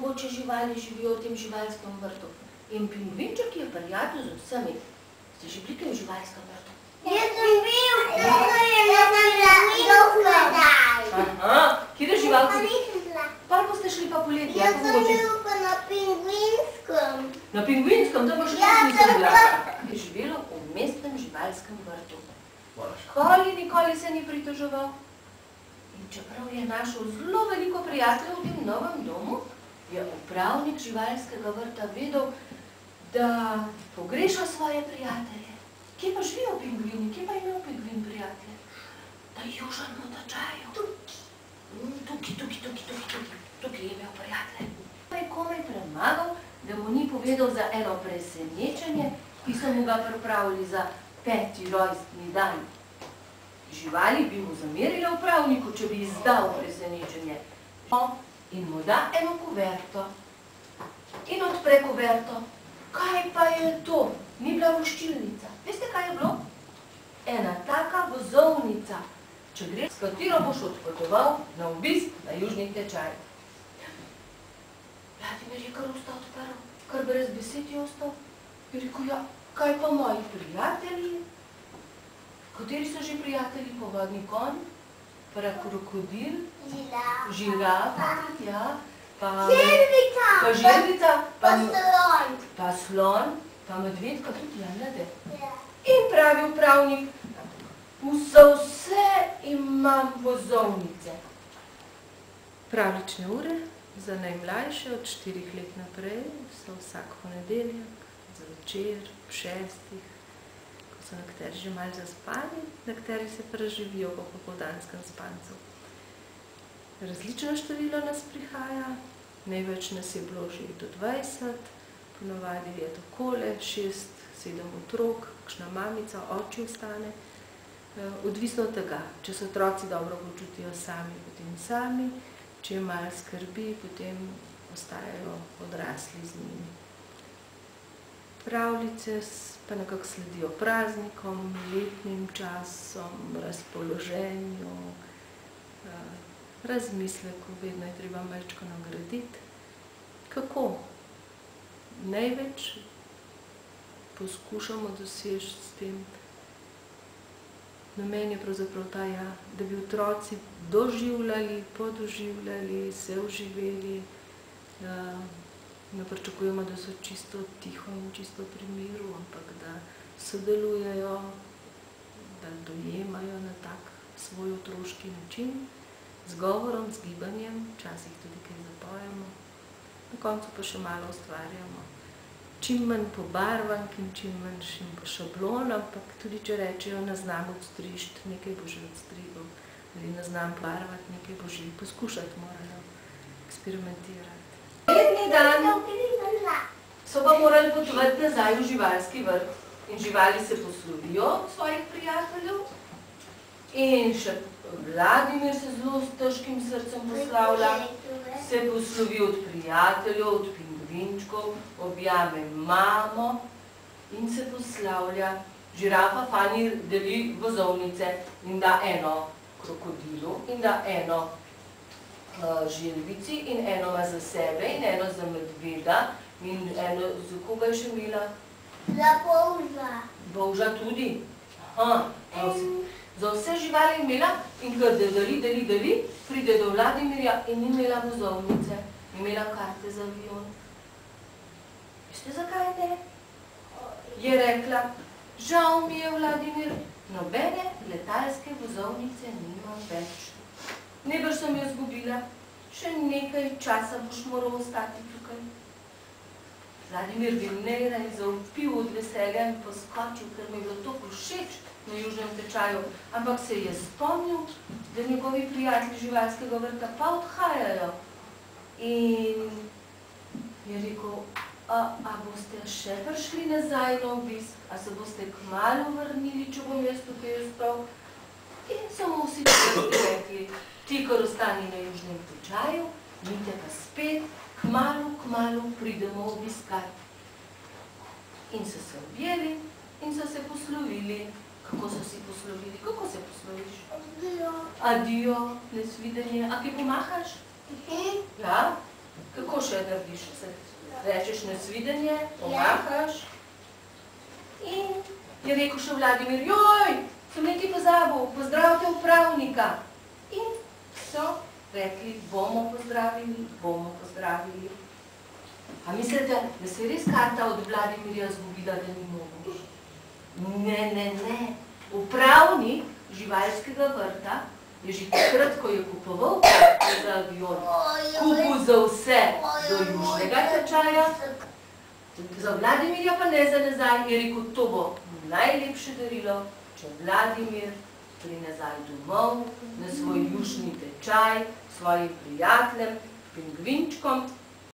mogoče živali živijo v tem živalskem vrtu. In pingvinček je prijatelj z vsemi. Ste že bili v živalskem vrtu? Jaz sem bil, tukaj je na pingvinskem. Aha, kje živalci? nisem bila. Pa boste šli pa poleti, Jaz ali pa sem mogoče? bil pa na pingvinskem. Na pingvinskem, tam pa še Ja, jaz nisem sem bila. Je živelo v mestnem živalskem vrtu. Nikoli, nikoli se ni pritoževal. In čeprav je našel zelo veliko prijateljev v tem novem domu, je upravnik živalskega vrta vedel, da pogreša svoje prijatelje. Kje pa živijo pingvini? Kje pa imel pingvin prijatelje? Na južnem tečaju. Mm, Tukaj, tukaj, tukaj, tukaj, tukaj, tukaj je imel prijatelje. Pa je komaj premagal, da mu ni povedal za eno presenečenje, ki so mu ga pripravili za peti rojstni dan. Živali bi mu zamerile upravniku, če bi izdal presenečenje. In mu da eno kuverto. In odpre kuverto. Kaj pa je to? Ni bila voščilnica. Veste, kaj je bilo? Ena taka vozovnica, če gre, s katero boš odpotoval na obisk na južni tečaj. Vladimir je kar usta odprl, kar brez besed je ostal. Je rekel, ja, kaj pa moji prijatelji? Kateri so že prijatelji? Povodni konj, pa krokodil, Žirafa. ja, pa, Želvica. pa želvica, pa, Pa slon. pa slon, pa medvedka tudi, ja, ne Ja. In pravi upravnik, vse, vse imam vozovnice. Pravlične ure za najmlajše od 4 let naprej so vsak ponedeljek, zvečer, ob šestih, ko so nekateri že malo zaspani, nekateri se preživijo po popoldanskem spancu. Različno število nas prihaja, največ nas je bilo že do 20, ponovadi je takole, šest, sedem otrok, kakšna mamica, oči ostane. Eh, Odvisno od tega, če se otroci dobro počutijo sami, potem sami, če jim malo skrbi, potem ostajajo odrasli z njimi. Pravljice pa nekako sledijo praznikom, letnim časom, razpoloženju, eh, razmisleku, vedno je treba malčko nagraditi. Kako? Največ poskušamo doseči s tem, namen je pravzaprav ta, ja, da bi otroci doživljali, podoživljali, se uživeli, da ne pričakujemo, da so čisto tiho in čisto pri miru, ampak da sodelujejo, da dojemajo na tak svoj otroški način, z govorom, z gibanjem, včasih tudi kaj zapojemo, na koncu pa še malo ustvarjamo. Čim manj pobarvank in čim manj šim- šablon, ampak tudi če rečejo, ne znam odstrišti, nekaj bo že odstrigel, ali ne znam barvati, nekaj bo že poskušati morajo eksperimentirati. Letni dan so pa morali potovati nazaj v živalski vrt. In živali se poslovijo svojih prijateljev. In še Vladimir se zelo s težkim srcem poslavlja, se poslovi od prijateljev, od pingvinčkov, objame mamo in se poslavlja. Žirafa Fani deli vozovnice in da eno krokodilu in da eno želvici in eno ima za sebe in eno za medveda in eno za koga je še imela? Za polža. Bovža tudi. Aha, za vse, živali imela in ko deli, deli, deli, pride do Vladimirja in ni imela vozovnice, ni imela karte za avion. Veste zakaj ne? Je rekla, žal mi je Vladimir, nobene letalske vozovnice nimam več. Najbrž sem jo izgubila, še nekaj časa boš moral ostati tukaj. Vladimir bi najraje zaupil od veselja in poskočil, ker mi je bilo tako všeč na južnem tečaju, ampak se je spomnil, da njegovi prijatelji živalskega vrta pa odhajajo. In je rekel, a, a boste še prišli nazaj na obisk, a se boste kmalu vrnili, če bom jaz tukaj ostal? In so mu vsi rekli, ti, kar ostani na južnem tečaju, mi te pa spet kmalu, kmalu pridemo obiskat. In so se objeli in so se poslovili. Kako so si poslovili? Kako se posloviš? Adijo, nasvidenje. A kaj pomahaš? Ja? Kako še narediš? Se rečeš nasvidenje, pomahaš. In je rekel še Vladimir, joj, sem nekaj pozabil, pozdravite upravnika. In so rekli, bomo pozdravili, bomo pozdravili. A mislite, da se je res karta od Vladimirja zgubila, da ni mogel? Ne, ne, ne. Upravnik živalskega vrta je že takrat, ko je kupoval karte za avion, kupil za vse do južnega tečaja, za Vladimirja pa ne za nazaj, je rekel, to bo najlepše darilo, če Vladimir gre nazaj domov na svoj južni tečaj, svojim prijateljem, pingvinčkom